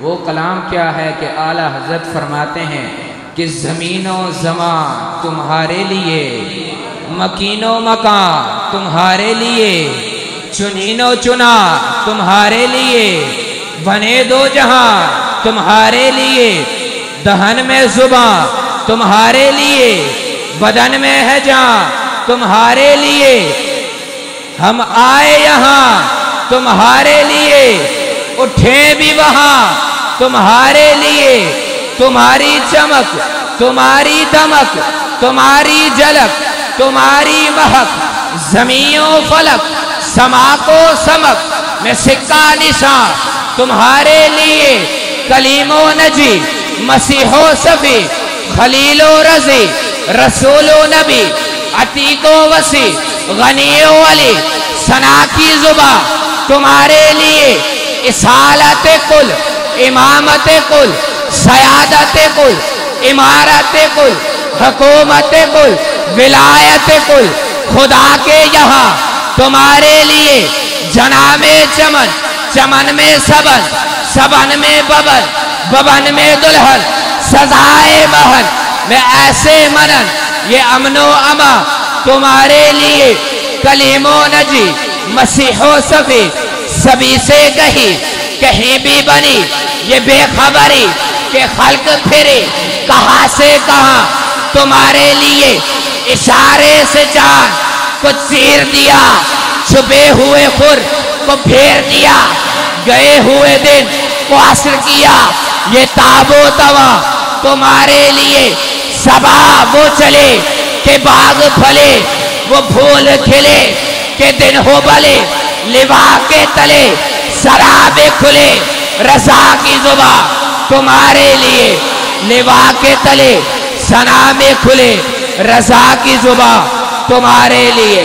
वो कलाम क्या है कि आला हज़रत फरमाते हैं कि ज़मीनों जमा तुम्हारे लिए, मकीनो मकान तुम्हारे लिए, चुनीनो चुना तुम्हारे लिए, बने दो जहाँ तुम्हारे लिए, दहन में जुबा तुम्हारे लिए, बदन में है जहाँ तुम्हारे लिए, हम आए यहाँ तुम्हारे लिए उठे भी वहाँ। तुम्हारे लिए, तुम्हारी चमक, तुम्हारी दमक, तुम्हारी झलक, तुम्हारी महक जमीओ फलक समा को समक, में सिक्का निशा तुम्हारे लिए कलीमो नजी, मसीहो सफी, खलीलो रज़ी, रसूलो नबी, अतीको वसी, गनियो अली, सना की जुबा। तुम्हारे लिए इसालत कुल, इमामत कुल, सयादत कुल, इमारत कुल, हकूमत कुल, विलायत कुल। खुदा के यहाँ तुम्हारे लिए जनामे चमन चमन में सबन सबन में बबन बबन में दुल्हन, सजाए महन में ऐसे मनन, ये अमनो अमा तुम्हारे लिए कलीमो नजी, मसीहो सफी सभी से कही कहीं भी बनी, ये बेखबरी के खल्क फिरे, कहा से कहा तुम्हारे लिए इशारे से जान को चीर दिया, छुपे हुए खुर को फेर दिया, गए हुए दिन को असर किया, ये ताबो तवा तुम्हारे लिए सबा वो चले के बाग फले, वो फूल खिले के दिन हो बले लिवा के तले, शराबे खुले रसा की जुबा तुम्हारे लिए। लिबा के तले सना में खुले रसा की जुबा तुम्हारे लिए।